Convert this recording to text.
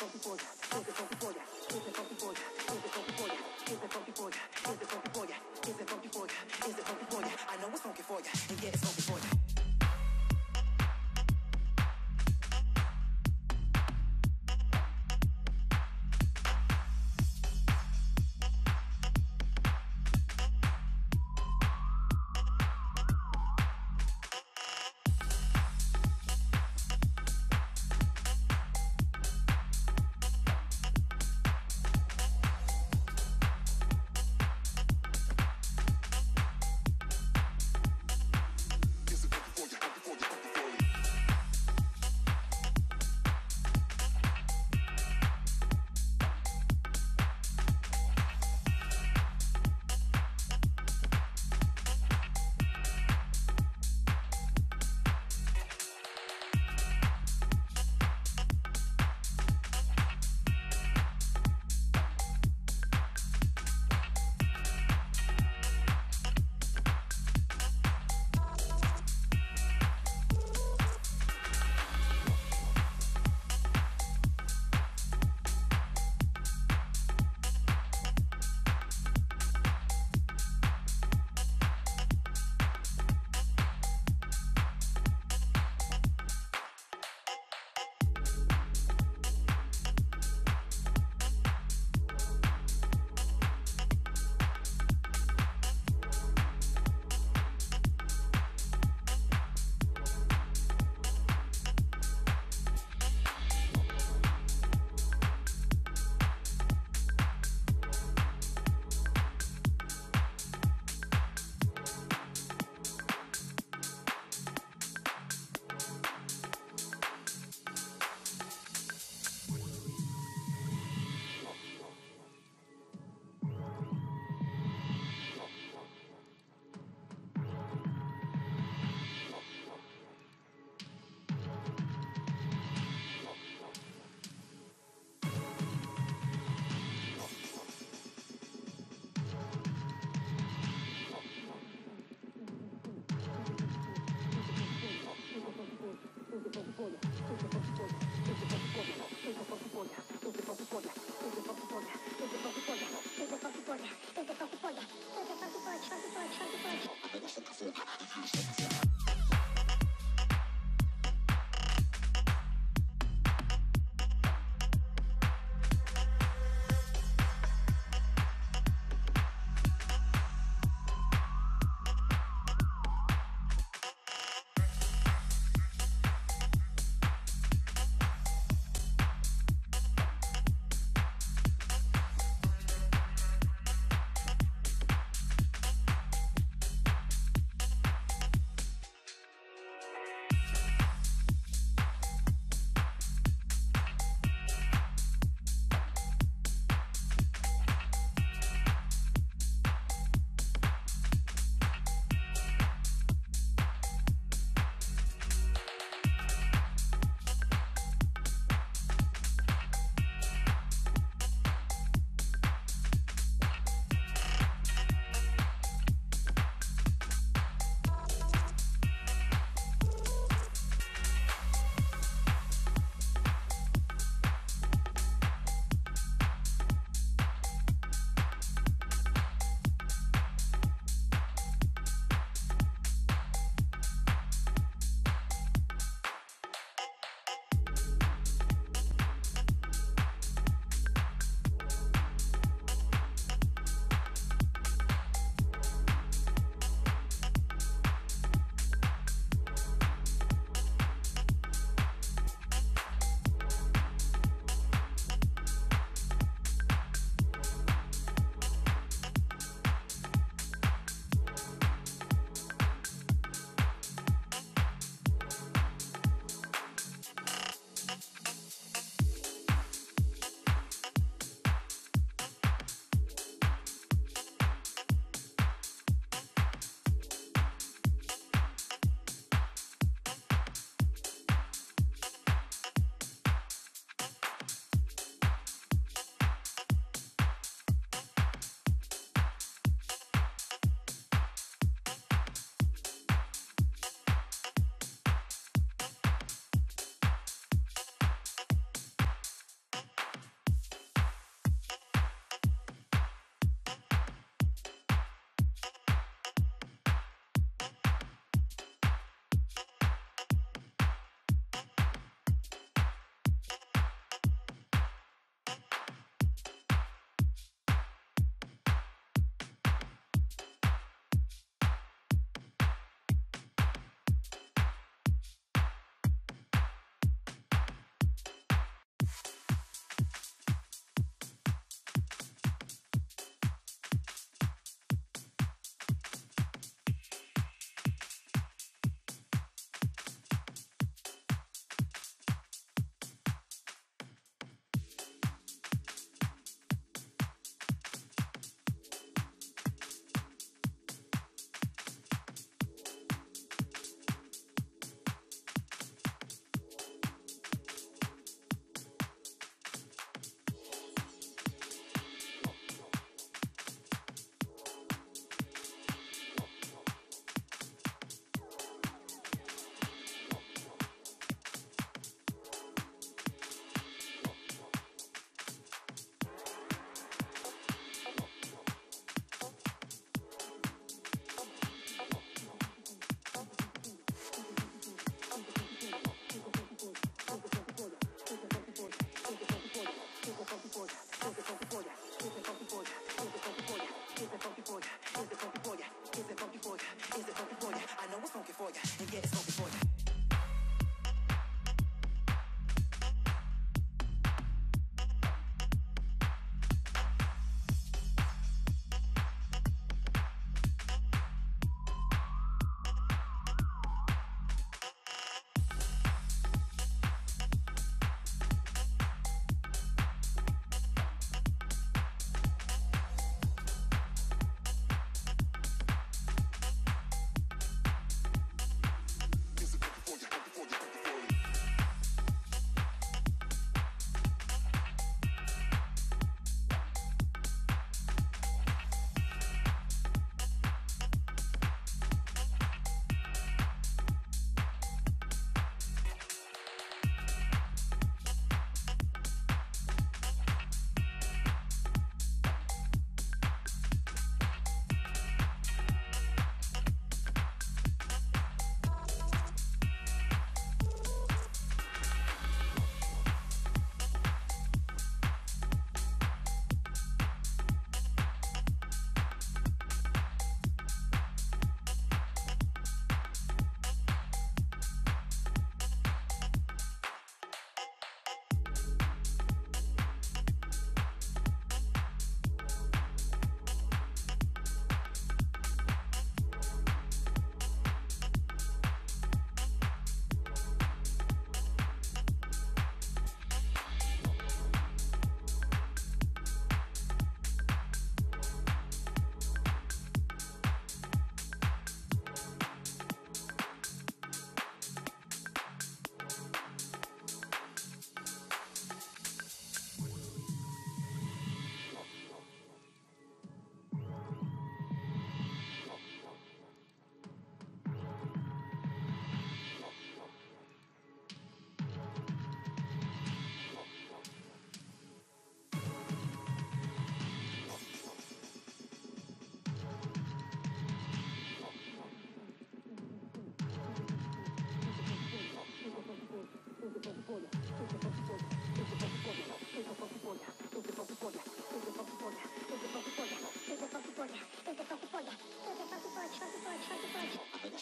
I know it's funky for ya, and yeah, it's funky for ya.